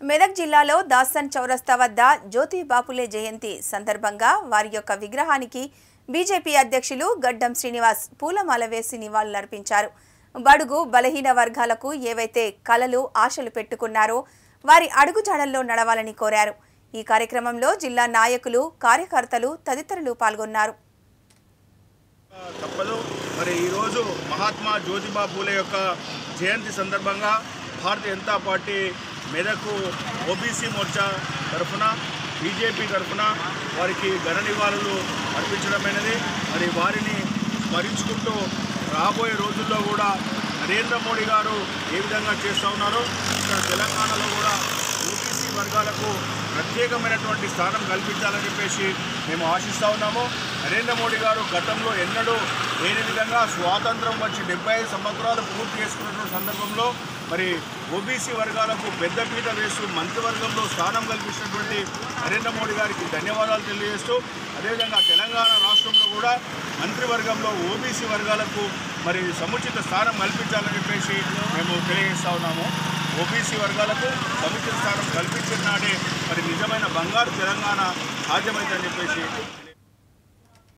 మెదక్ జిల్లాలో దాసన్ చౌరస్తా వద్ద జ్యోతి బాపులే జయంతి సందర్భంగా వారి యొక్క విగ్రహానికి బీజేపీ అధ్యక్షులు గడ్డం శ్రీనివాస్ పూలమాల వేసి నివాళులర్పించారు. బడుగు బలహీన వర్గాలకు ఏవైతే కలలు ఆశలు పెట్టుకున్నారో వారి అడుగుజాడల్లో నడవాలని కోరారు. ఈ కార్యక్రమంలో జిల్లా నాయకులు కార్యకర్తలు తదితరులు పాల్గొన్నారు. తప్పదు. మరి ఈరోజు మహాత్మా జ్యోతిబా పూలే యొక్క జయంతి సందర్భంగా భారతీయ జనతా పార్టీ మెదకు ఓబీసీ మోర్చా తరఫున బీజేపీ తరఫున వారికి ఘన నివాళులు అర్పించడమైనది. మరి వారిని స్మరించుకుంటూ రాబోయే రోజుల్లో కూడా నరేంద్ర మోడీ గారు ఏ విధంగా చేస్తూ ఉన్నారో ఇక్కడ తెలంగాణలో కూడా ఓబీసీ వర్గాలకు ప్రత్యేకమైనటువంటి స్థానం కల్పించాలని చెప్పేసి మేము ఆశిస్తూ ఉన్నాము. నరేంద్ర మోడీ గారు గతంలో ఎన్నడూ లేని విధంగా స్వాతంత్రం వచ్చి డెబ్బై ఐదు సంవత్సరాలు పూర్తి చేసుకున్నటువంటి సందర్భంలో మరి ఓబీసీ వర్గాలకు పెద్దపీట వేస్తూ మంత్రివర్గంలో స్థానం కల్పించినటువంటి నరేంద్ర మోడీ గారికి ధన్యవాదాలు తెలియజేస్తూ అదేవిధంగా తెలంగాణ రాష్ట్రంలో కూడా మంత్రివర్గంలో ఓబీసీ వర్గాలకు మరి సముచిత స్థానం కల్పించాలని చెప్పేసి మేము తెలియజేస్తూ ఉన్నాము. ఓబీసీ వర్గాలకు సముచిత స్థానం కల్పించిన నాడే మరి నిజమైన బంగారు తెలంగాణ సాధ్యమైందని చెప్పేసి